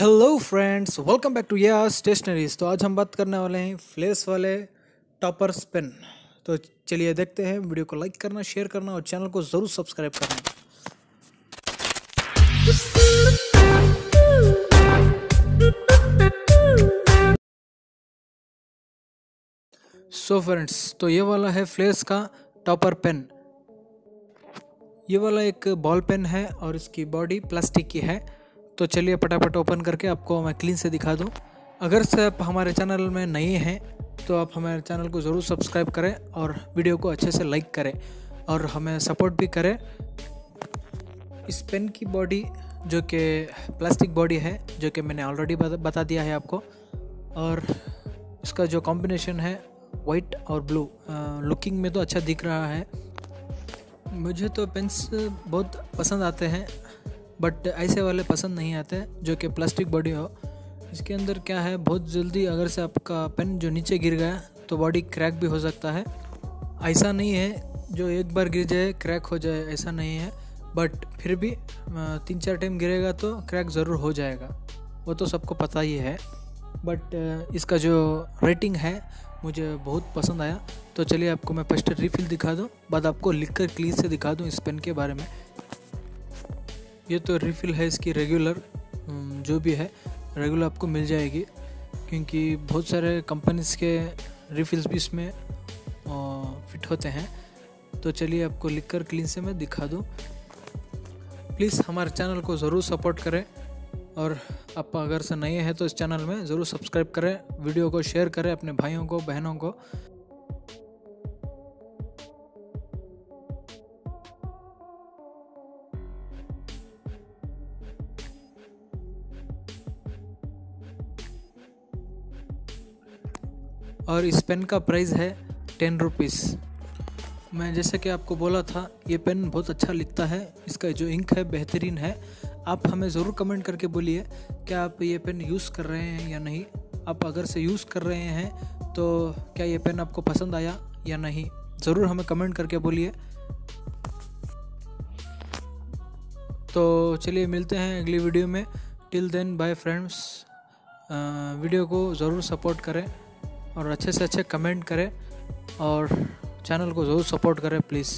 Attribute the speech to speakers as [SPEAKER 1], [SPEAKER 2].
[SPEAKER 1] Hello friends welcome back to या stationeries तो आज हम बात करने वाले हैं फ्लेस वाले टॉपर पेन तो चलिए देखते हैं। वीडियो को लाइक करना शेयर करना और चैनल को ज़रूर सब्सक्राइब करना। सो so फ्रेंड्स तो ये वाला है फ्लेस का टॉपर पेन ये वाला एक बॉल पेन है और इसकी बॉडी प्लास्टिक की है। तो चलिए फटाफट ओपन करके आपको मैं क्लीन से दिखा दूँ। अगर से आप हमारे चैनल में नए हैं तो आप हमारे चैनल को ज़रूर सब्सक्राइब करें और वीडियो को अच्छे से लाइक करें और हमें सपोर्ट भी करें। इस पेन की बॉडी जो कि प्लास्टिक बॉडी है, जो कि मैंने ऑलरेडी बता दिया है आपको और इसका जो कॉम्बिनेशन है वाइट और ब्लू लुकिंग में तो अच्छा दिख रहा है। मुझे तो पेन्स बहुत पसंद आते हैं। बट ऐसे वाले पसंद नहीं आते जो कि प्लास्टिक बॉडी हो। इसके अंदर क्या है, बहुत जल्दी अगर से आपका पेन जो नीचे गिर गया तो बॉडी क्रैक भी हो सकता है। ऐसा नहीं है जो एक बार गिर जाए, क्रैक हो जाए, ऐसा नहीं है। बट फिर भी तीन चार टाइम गिरेगा तो क्रैक ज़रूर हो जाएगा। वो तो सबको पता ही है। बट इसका जो रेटिंग है, मुझे बहुत पसंद आया। तो चलिए आपको मैं फ़र्स्ट रिफ़िल दिखा दूँ। बाद आपको लिख कर क्लीन से दिखा दूँ इस पेन के बारे में। ये तो रिफ़िल है इसकी रेगुलर जो भी है रेगुलर आपको मिल जाएगी, क्योंकि बहुत सारे कंपनीज़ के रिफ़िल्स भी इसमें फिट होते हैं। तो चलिए आपको लिख कर क्लीन से मैं दिखा दूँ। प्लीज़ हमारे चैनल को ज़रूर सपोर्ट करें और आप अगर से नए हैं तो इस चैनल में ज़रूर सब्सक्राइब करें वीडियो को शेयर करें अपने भाइयों को, बहनों को। और इस पेन का प्राइस है टेन रुपीज़ मैं जैसे कि आपको बोला था, ये पेन बहुत अच्छा लिखता है, इसका जो इंक है बेहतरीन है। आप हमें ज़रूर कमेंट करके बोलिए, क्या आप ये पेन यूज़ कर रहे हैं या नहीं? आप अगर से यूज़ कर रहे हैं तो क्या ये पेन आपको पसंद आया या नहीं? ज़रूर हमें कमेंट करके बोलिए। तो चलिए मिलते हैं अगली वीडियो में। Till then bye friends video को ज़रूर सपोर्ट करें। और अच्छे से अच्छे कमेंट करें और चैनल को ज़रूर सपोर्ट करें प्लीज़।